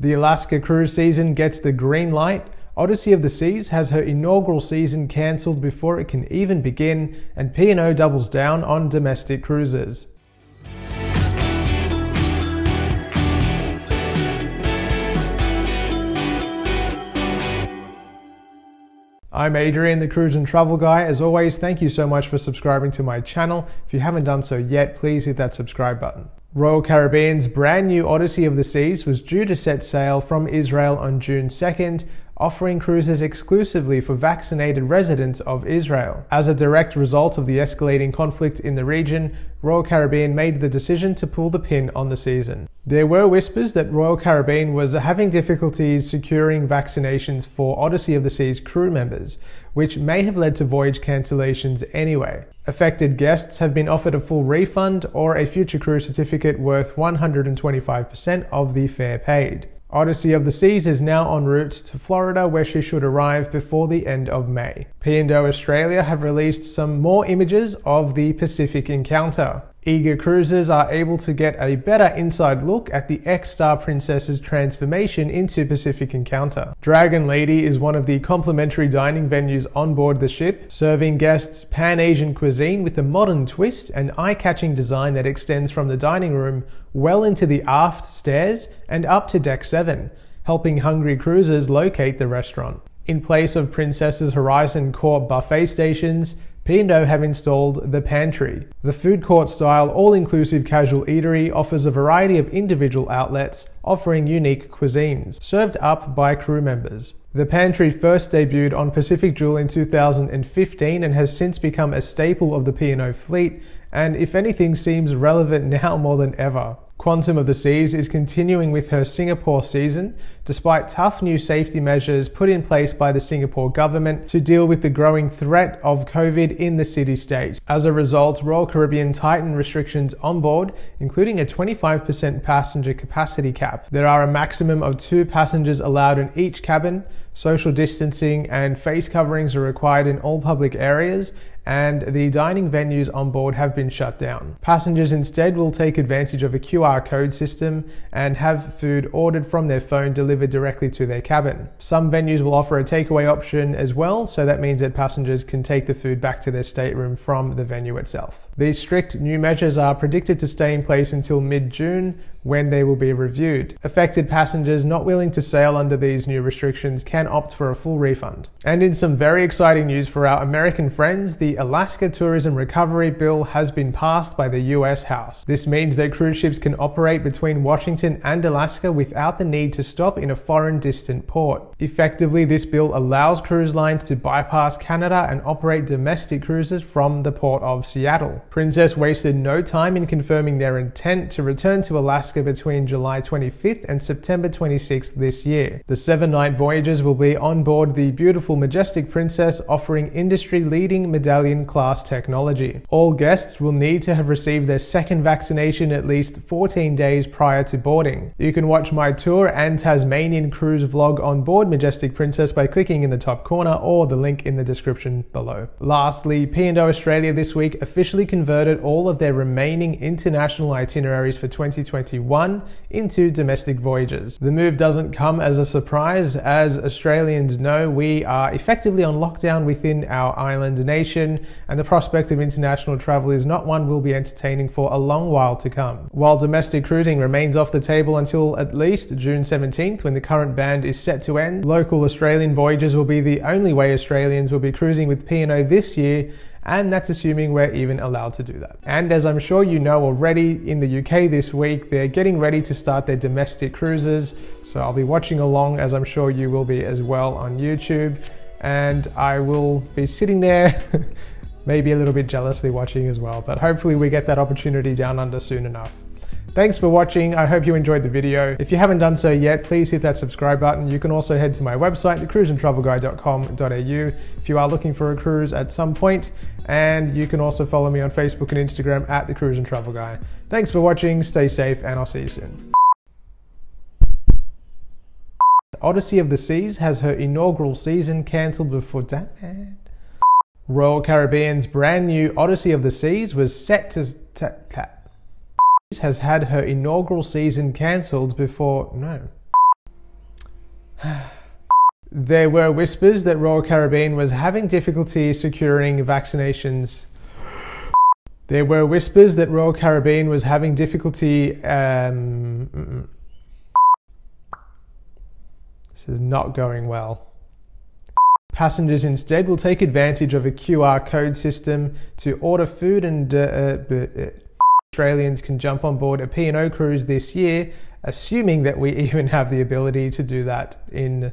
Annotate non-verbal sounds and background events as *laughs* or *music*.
The Alaska cruise season gets the green light. Odyssey of the Seas has her inaugural season cancelled before it can even begin, and P&O doubles down on domestic cruises. I'm Adrian, the Cruise and Travel Guy. As always, thank you so much for subscribing to my channel. If you haven't done so yet, please hit that subscribe button. Royal Caribbean's brand new Odyssey of the Seas was due to set sail from Israel on June 2nd, offering cruises exclusively for vaccinated residents of Israel. As a direct result of the escalating conflict in the region, Royal Caribbean made the decision to pull the pin on the season. There were whispers that Royal Caribbean was having difficulties securing vaccinations for Odyssey of the Seas crew members, which may have led to voyage cancellations anyway. Affected guests have been offered a full refund or a future cruise certificate worth 125% of the fare paid. Odyssey of the Seas is now en route to Florida where she should arrive before the end of May. P&O Australia have released some more images of the Pacific encounter. Eager cruisers are able to get a better inside look at the ex-Star Princess's transformation into Pacific Encounter. Dragon Lady is one of the complimentary dining venues on board the ship, serving guests Pan-Asian cuisine with a modern twist and eye-catching design that extends from the dining room well into the aft stairs and up to deck 7, helping hungry cruisers locate the restaurant. In place of Princess's Horizon Court buffet stations, P&O have installed The Pantry. The food court style all-inclusive casual eatery offers a variety of individual outlets offering unique cuisines, served up by crew members. The Pantry first debuted on Pacific Jewel in 2015 and has since become a staple of the P&O fleet and if anything seems relevant *laughs* now more than ever. Quantum of the Seas is continuing with her Singapore season, despite tough new safety measures put in place by the Singapore government to deal with the growing threat of COVID in the city state. As a result, Royal Caribbean tightened restrictions on board, including a 25% passenger capacity cap. There are a maximum of two passengers allowed in each cabin, social distancing and face coverings are required in all public areas, and the dining venues on board have been shut down. Passengers instead will take advantage of a QR code system and have food ordered from their phone delivered directly to their cabin. Some venues will offer a takeaway option as well, so that means that passengers can take the food back to their stateroom from the venue itself. These strict new measures are predicted to stay in place until mid-June when they will be reviewed. Affected passengers not willing to sail under these new restrictions can opt for a full refund. And in some very exciting news for our American friends, the Alaska Tourism Recovery Bill has been passed by the US House. This means that cruise ships can operate between Washington and Alaska without the need to stop in a foreign distant port. Effectively, this bill allows cruise lines to bypass Canada and operate domestic cruises from the port of Seattle. Princess wasted no time in confirming their intent to return to Alaska between July 25th and September 26th this year. The seven night voyages will be on board the beautiful Majestic Princess offering industry leading medallion class technology. All guests will need to have received their second vaccination at least 14 days prior to boarding. You can watch my tour and Tasmanian cruise vlog on board Majestic Princess by clicking in the top corner or the link in the description below. Lastly, P&O Australia this week officially converted all of their remaining international itineraries for 2021 into domestic voyages. The move doesn't come as a surprise. As Australians know, we are effectively on lockdown within our island nation, and the prospect of international travel is not one we'll be entertaining for a long while to come. While domestic cruising remains off the table until at least June 17th, when the current ban is set to end, local Australian voyages will be the only way Australians will be cruising with P&O this year and that's assuming we're even allowed to do that. And as I'm sure you know already, in the UK this week, they're getting ready to start their domestic cruises, so I'll be watching along as I'm sure you will be as well on YouTube, and I will be sitting there *laughs* maybe a little bit jealously watching as well, but hopefully we get that opportunity down under soon enough. Thanks for watching. I hope you enjoyed the video. If you haven't done so yet, please hit that subscribe button. You can also head to my website, thecruiseandtravelguy.com.au if you are looking for a cruise at some point. And you can also follow me on Facebook and Instagram at the Cruise and Travel Guy. Thanks for watching, stay safe, and I'll see you soon. Odyssey of the Seas has her inaugural season cancelled before that. Royal Caribbean's brand new Odyssey of the Seas was set to has had her inaugural season cancelled before. No. *sighs* There were whispers that Royal Caribbean was having difficulty securing vaccinations. *sighs* There were whispers that Royal Caribbean was having difficulty. Um, this is not going well. Passengers instead will take advantage of a QR code system to order food, and uh, uh, Australians can jump on board a P&O cruise this year, assuming that we *laughs* even have the ability to do that in.